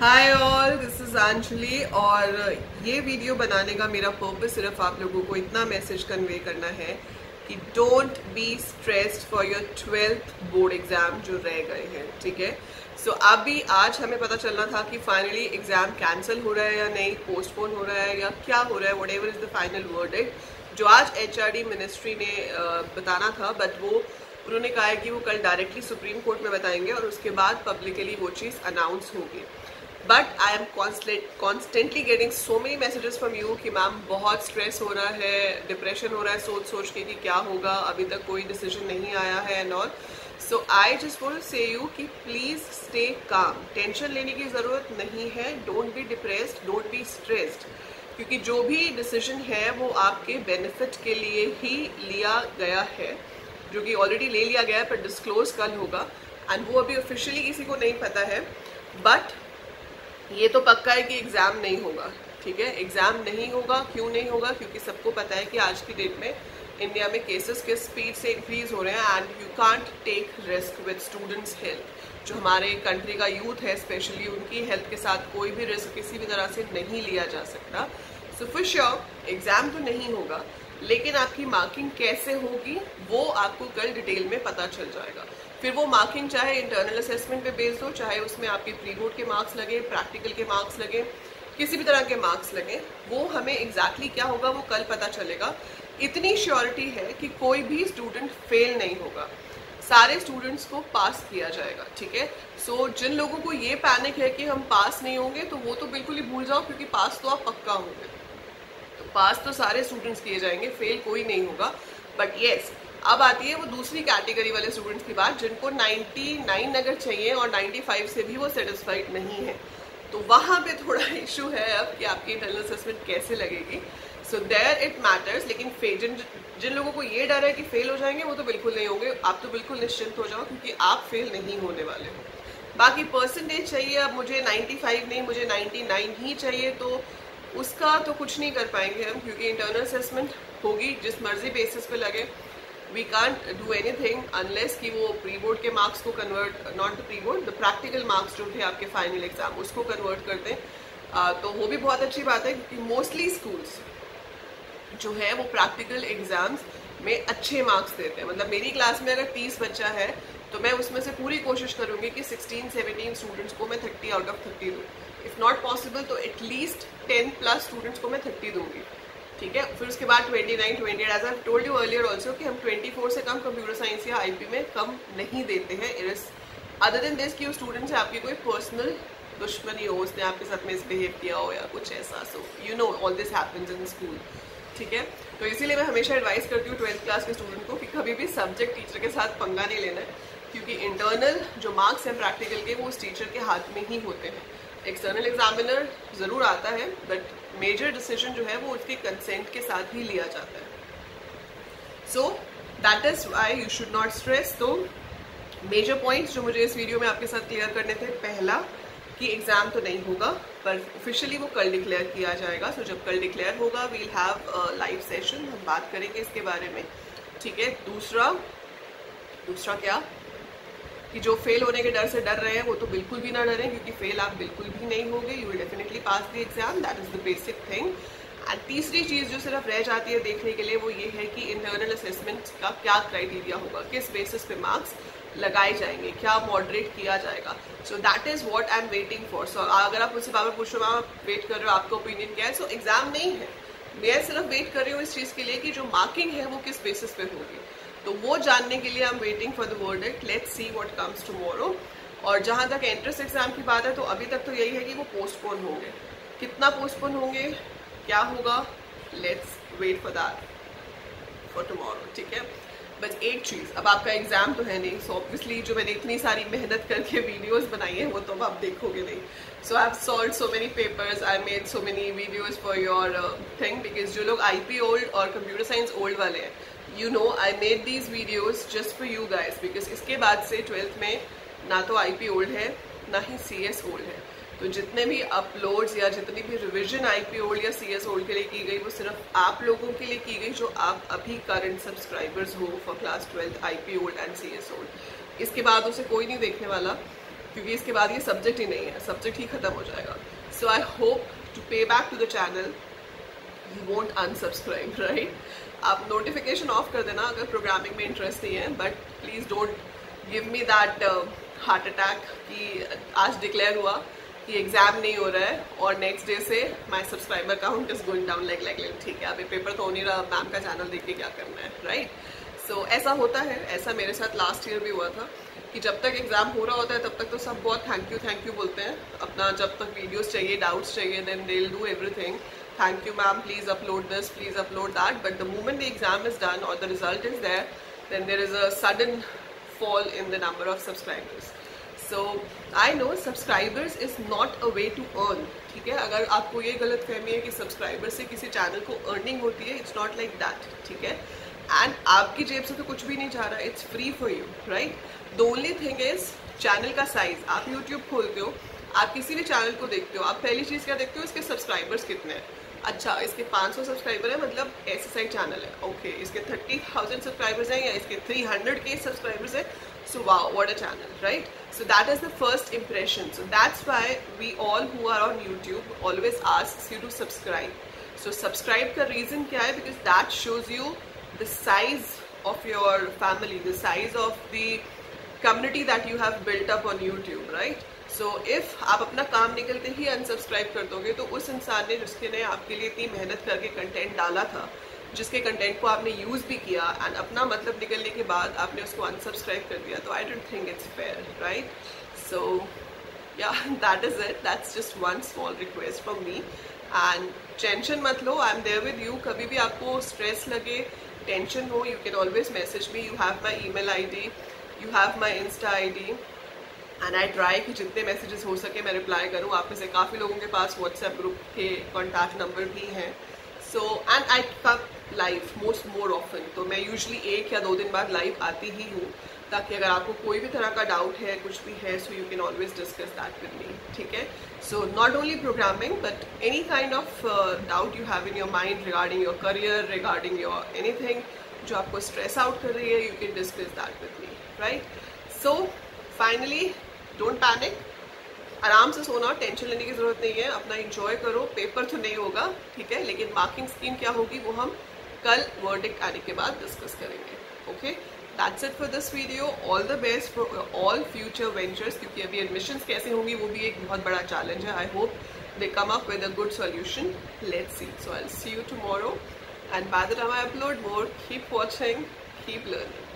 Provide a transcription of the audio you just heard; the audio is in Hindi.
Hi all this is Anjali और ये वीडियो बनाने का मेरा पर्पस सिर्फ़ आप लोगों को इतना मैसेज कन्वे करना है कि don't be stressed for your twelfth board exam जो रह गए हैं ठीक है? सो so, अभी आज हमें पता चलना था कि फाइनली एग्ज़ाम कैंसिल हो रहा है या नहीं पोस्टपोन हो रहा है या क्या हो रहा है whatever is the final word जो आज एच मिनिस्ट्री ने बताना था बट वो उन्होंने कहा है कि वो कल डायरेक्टली सुप्रीम कोर्ट में बताएँगे और उसके बाद पब्लिकली वो चीज़ अनाउंस होगी। But I am constantly getting so many messages from you कि मैम बहुत स्ट्रेस हो रहा है डिप्रेशन हो रहा है, सोच सोच के कि क्या होगा, अभी तक कोई डिसीज़न नहीं आया है and all so I just want to say you please stay calm tension लेने की ज़रूरत नहीं है. Don't be depressed don't be stressed क्योंकि जो भी डिसीज़न है वो आपके बेनिफिट के लिए ही लिया गया है, जो कि ऑलरेडी ले लिया गया है, पर डिस्क्लोज कल होगा. एंड वो अभी ऑफिशियली किसी को नहीं पता है. बट ये तो पक्का है कि एग्ज़ाम नहीं होगा, ठीक है? एग्ज़ाम नहीं होगा, क्यों नहीं होगा? क्योंकि सबको पता है कि आज की डेट में इंडिया में केसेस किस स्पीड से इंक्रीज हो रहे हैं and you can't take risk with students health जो हमारे कंट्री का यूथ है स्पेशली उनकी हेल्थ के साथ कोई भी रिस्क किसी भी तरह से नहीं लिया जा सकता. सो फिर श्योर एग्ज़ाम तो नहीं होगा, लेकिन आपकी मार्किंग कैसे होगी, वो आपको कल डिटेल में पता चल जाएगा. फिर वो मार्किंग चाहे इंटरनल असेसमेंट पे बेस्ड हो, चाहे उसमें आपके प्री बोर्ड के मार्क्स लगे प्रैक्टिकल के मार्क्स लगे, किसी भी तरह के मार्क्स लगे, वो हमें एग्जैक्टली exactly क्या होगा वो कल पता चलेगा। इतनी श्योरिटी है कि कोई भी स्टूडेंट फेल नहीं होगा। सारे स्टूडेंट्स को पास किया जाएगा, ठीक है? सो जिन लोगों को ये पैनिक है कि हम पास नहीं होंगे तो वो तो बिल्कुल ही भूल जाओ, क्योंकि पास तो आप पक्का होंगे। तो पास तो सारे स्टूडेंट्स किए जाएँगे फेल कोई नहीं होगा। बट येस अब आती है वो दूसरी कैटेगरी वाले स्टूडेंट्स की बात, जिनको 99 अगर चाहिए और 95 से भी वो सेटिस्फाइड नहीं है। तो वहाँ पे थोड़ा इशू है अब कि आपकी इंटरनल असेसमेंट कैसे लगेगी। सो देयर इट मैटर्स लेकिन जिन जिन लोगों को ये डर है कि फेल हो जाएँगे, वो तो बिल्कुल नहीं होंगे। आप तो बिल्कुल निश्चिंत हो जाओ, क्योंकि आप फेल नहीं होने वाले हो। बाकी परसेंटेज चाहिए, अब मुझे 95 नहीं, मुझे 99 ही चाहिए तो उसका तो कुछ नहीं कर पाएँगे हम, क्योंकि इंटरनल असेसमेंट होगी, जिस मर्ज़ी बेसिस पे लगे। We can't do anything unless कि वो प्री बोर्ड के मार्क्स को convert not the pre board the practical marks जो थे आपके फाइनल एग्ज़ाम उसको कन्वर्ट करते हैं। तो वो भी बहुत अच्छी बात है क्योंकि मोस्टली स्कूल्स जो है वो प्रैक्टिकल एग्ज़ाम्स में अच्छे मार्क्स देते हैं। मतलब मेरी क्लास में अगर 30 बच्चा है तो मैं उसमें से पूरी कोशिश करूँगी कि 16 17 स्टूडेंट्स को मैं 30 आउट ऑफ़ 30 दूँ। इफ़ नॉट पॉसिबल तो at least ten plus students को मैं 30 दूँगी। ठीक है? फिर उसके बाद 29, 28 as I told you earlier also कि हम 24 से कम कंप्यूटर साइंस या आईपी में कम नहीं देते हैं. इज़ अदर देन दिस कि स्टूडेंट्स है आपकी कोई पर्सनल दुश्मनी हो उसने आपके साथ में मिसबिहेव किया हो या कुछ ऐसा. So you know all this happens in school ठीक है? तो इसीलिए मैं हमेशा एडवाइस करती हूँ ट्वेल्थ क्लास के स्टूडेंट को कि कभी भी सब्जेक्ट टीचर के साथ पंगा नहीं लेना है क्योंकि इंटरनल जो मार्क्स हैं प्रैक्टिकल के वो उस टीचर के हाथ में ही होते हैं. एक्सटर्नल एग्जामिनर ज़रूर आता है बट मेजर डिसीज़न जो है वो उसके कंसेंट के साथ ही लिया जाता है। So that is why you should not stress तो मेजर पॉइंट्स जो मुझे इस वीडियो में आपके साथ क्लियर करने थे पहला कि एग्ज़ाम तो नहीं होगा पर ऑफिशियली वो कल डिक्लेयर किया जाएगा। सो so, जब कल डिक्लेयर होगा वील हैव लाइव सेशन हम बात करेंगे इसके बारे में। ठीक है? दूसरा दूसरा क्या? कि जो फेल होने के डर से डर रहे हैं वो तो बिल्कुल भी ना डरें क्योंकि फेल आप बिल्कुल भी नहीं होंगे you will definitely pass the exam that is the basic thing and तीसरी चीज़ जो सिर्फ़ रह जाती है देखने के लिए वो ये है कि इंटरनल असेसमेंट का क्या क्राइटेरिया होगा किस बेसिस पे मार्क्स लगाए जाएँगे क्या मॉडरेट किया जाएगा. So that is what I am waiting for so अगर आप मुझसे बाबा पूछ रहे हो आप वेट कर रहे हो आपका ओपिनियन क्या है? सो so, एग्ज़ाम नहीं है. मैं सिर्फ़ वेट कर रही हूँ इस चीज़ के लिए कि जो मार्किंग है वो किस बेसिस पे होगी. तो वो जानने के लिए I am waiting for the verdict let's see what comes tomorrow और जहाँ तक एंट्रेंस एग्ज़ाम की बात है तो अभी तक तो यही है कि वो पोस्टपोन होंगे। कितना पोस्टपोन होंगे, क्या होगा let's wait for that for tomorrow ठीक है? बस एक चीज़, अब आपका एग्ज़ाम तो है नहीं सो ऑब्वियसली जो मैंने इतनी सारी मेहनत करके वीडियोस बनाई है, वो तो अब आप देखोगे नहीं। So I have solve so many papers I made so many videos for your thing because जो लोग आईपी ओल्ड और कंप्यूटर साइंस ओल्ड वाले हैं you know I made these videos just for you guys because इसके बाद से ट्वेल्थ में ना तो आई पी ओल्ड है, ना ही सी एस ओल्ड है। तो जितने भी अपलोड्स या जितनी भी रिविजन आई पी ओल्ड या सी एस ओल्ड के लिए की गई, वो सिर्फ़ आप लोगों के लिए की गई जो आप अभी करंट सब्सक्राइबर्स हो for class twelfth I P old and C S old इसके बाद उसे कोई नहीं देखने वाला, क्योंकि इसके बाद ये सब्जेक्ट ही नहीं है। सब्जेक्ट ही खत्म हो जाएगा। So I hope to pay back to the channel you want unsubscribe right आप नोटिफिकेशन ऑफ़ कर देना अगर प्रोग्रामिंग में इंटरेस्ट नहीं है but please don't give me that heart attack कि आज डिक्लेयर हुआ कि एग्ज़ाम नहीं हो रहा है और नेक्स्ट डे से my subscriber count is going down like like like ठीक है अभी पेपर तो हो नहीं रहा मैम का चैनल देख के क्या करना है राइट सो so, ऐसा होता है ऐसा मेरे साथ लास्ट ईयर भी हुआ था कि जब तक एग्ज़ाम हो रहा होता है तब तक तो सब बहुत थैंक यू थैंक यू बोलते हैं। अपना जब तक वीडियोस चाहिए डाउट्स चाहिए then they do everything thank you ma'am please upload this please upload that but the moment the exam is done or the result is there then there is a sudden fall in the number of subscribers so I know subscribers is not a way to earn ठीक है अगर आपको ये गलत फहमी है कि सब्सक्राइबर से किसी चैनल को अर्निंग होती है इट्स नॉट लाइक दैट ठीक है एंड आपकी जेब से तो कुछ भी नहीं जा रहा it's free for you right the only thing is channel का साइज़ आप यूट्यूब खोलते हो आप किसी भी चैनल को देखते हो आप पहली चीज़ क्या देखते हो इसके सब्सक्राइबर्स कितने हैं अच्छा इसके 500 सब्सक्राइबर है मतलब ऐसे साइड चैनल है। ओके इसके 30,000 सब्सक्राइबर्स हैं या इसके 300 के सब्सक्राइबर्स हैं? So wow what a channel right so that is the first impression so that's why we all who are on YouTube always ask you to subscribe so subscribe का रीजन क्या है? Because that shows you the size of your family the size of the community that you have built up on YouTube right so so, if आप अपना काम निकलते ही अनसब्सक्राइब कर दोगे तो उस इंसान ने जिसके ने आपके लिए इतनी मेहनत करके कंटेंट डाला था जिसके कंटेंट को आपने यूज़ भी किया एंड अपना मतलब निकलने के बाद आपने उसको अनसब्सक्राइब कर दिया तो I don't think it's fair right so yeah that is it that's just one small request from me and tension मत लो I am there with you कभी भी आपको स्ट्रेस लगे टेंशन हो you can always message me you have my email I D you have my insta I D and I try कि जितने मैसेजेस हो सके मैं रिप्लाई करूँ। आप में से काफ़ी लोगों के पास व्हाट्सएप ग्रुप के कॉन्टैक्ट नंबर भी हैं। So and I come live most more often तो मैं यूजली एक या दो दिन बाद लाइव आती ही हूँ, ताकि अगर आपको कोई भी तरह का डाउट है, कुछ भी है so you can always discuss that with me ठीक है? So not only programming but any kind of doubt you have in your mind regarding your career regarding your any जो आपको स्ट्रेस आउट कर रही है you can discuss that with me right so finally don't panic आराम से सोना टेंशन लेने की ज़रूरत नहीं है। अपना इंजॉय करो। पेपर तो नहीं होगा, ठीक है? लेकिन मार्किंग स्कीम क्या होगी, वो हम कल वर्डिक आने के बाद डिस्कस करेंगे okay that's it for this video all the best for all future ventures क्योंकि अभी एडमिशन्स कैसे होंगी, वो भी एक बहुत बड़ा चैलेंज है। I hope they come up with a good solution let's see so I see you tomorrow and by upload. More. Keep watching. Keep learning.